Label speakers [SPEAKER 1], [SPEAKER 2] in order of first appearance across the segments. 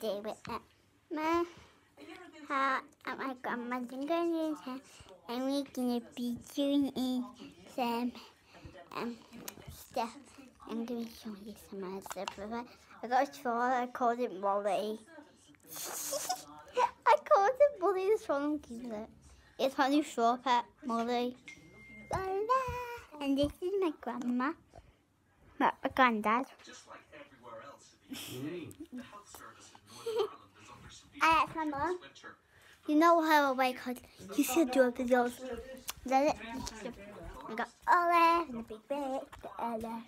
[SPEAKER 1] do it at my house at my grandma's grandma's and we're gonna be doing some um stuff. I'm gonna show you some other stuff of. I got a troll, I called it Molly. I called it Molly the troll and it. It's my new straw pet, Molly. And this is my grandma. My my granddad. I asked my mom. You know how I called you should do videos. Then it I got Olive and the big bag, the Ella.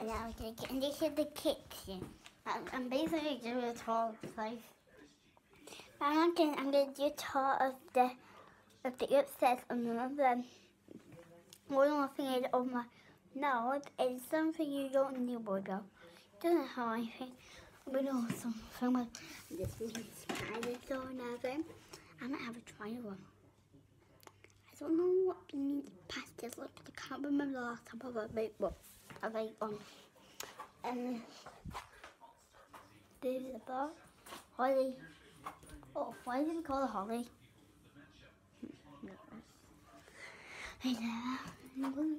[SPEAKER 1] And now we're gonna get and this is the kitchen. I'm, basically doing a tour of place. I'm gonna I'm gonna do a tour of the of the upstairs and them. One more thing is on my nose is something you don't need worry about. Doesn't have anything. But also something with this is spider so nothing. I might have a try trial. I don't know what the means past this look. I can't remember the last time I a well, I ate one. Um, and this is a bar. Holly. Oh, why did we call it Holly? Hey there.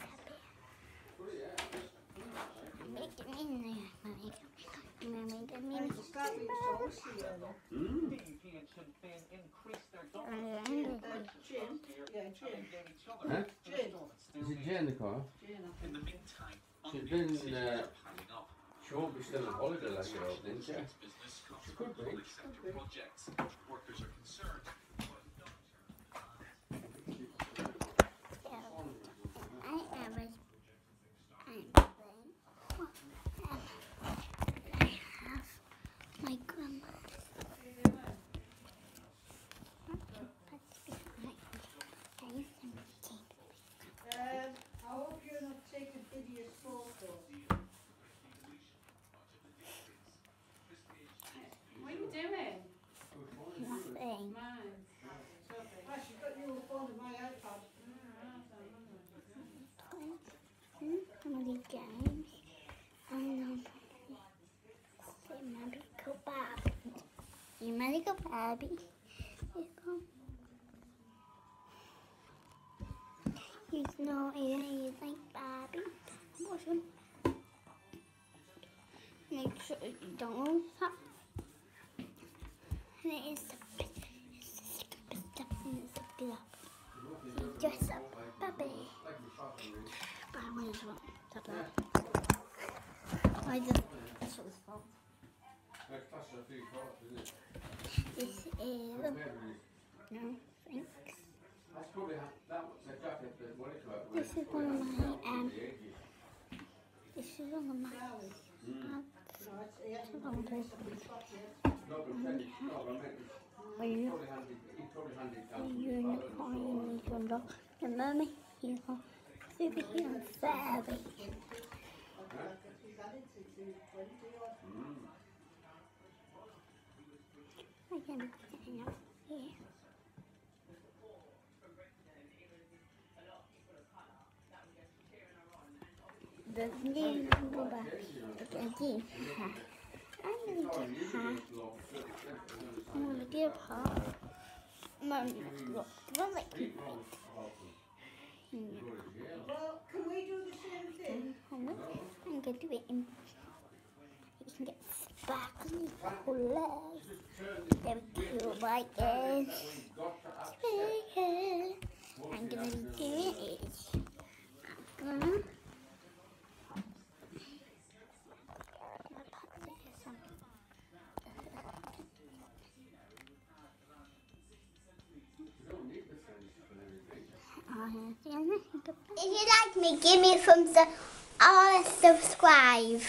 [SPEAKER 1] Make it in there. Make it. Make it. Make
[SPEAKER 2] Mm.
[SPEAKER 3] Europeans should then increase their
[SPEAKER 1] it.
[SPEAKER 4] Gin. Yeah, gin.
[SPEAKER 2] Huh?
[SPEAKER 4] Gin.
[SPEAKER 2] Is it Jay in the car?
[SPEAKER 4] Gin.
[SPEAKER 3] In the meantime,
[SPEAKER 2] She's been, uh,
[SPEAKER 3] are piling up.
[SPEAKER 2] She won't be still on holiday like you're old, isn't she?
[SPEAKER 3] Business comes
[SPEAKER 2] She could be.
[SPEAKER 3] projects. Workers are concerned.
[SPEAKER 1] I am a. I'm playing. I have my grandma.
[SPEAKER 4] Um, I hope you're not taking hideous photos.
[SPEAKER 5] What are you doing?
[SPEAKER 1] Nothing.
[SPEAKER 5] Mine.
[SPEAKER 4] Ah, she's got your phone and my iPad.
[SPEAKER 1] Family games. And um, say medical Barbie. Medical Barbie. He's no, he's like him. Make sure you don't that. And it is the stuff it's the glove. Dress up Barbie. But I want to stop that. I just this was fault. This is no thanks. This is one of my um. This is one of my. Uh,
[SPEAKER 2] handy down.
[SPEAKER 1] unicorn mermaid unicorn. Superhero fairy. I can hang up here. The new Bubba. The hat. I'm gonna give her. I'm gonna give her.
[SPEAKER 4] Well, can we do the same thing?
[SPEAKER 1] I'm gonna do it in. Like this. I'm gonna it. I'm gonna. If you like me, give me a thumbs up or subscribe.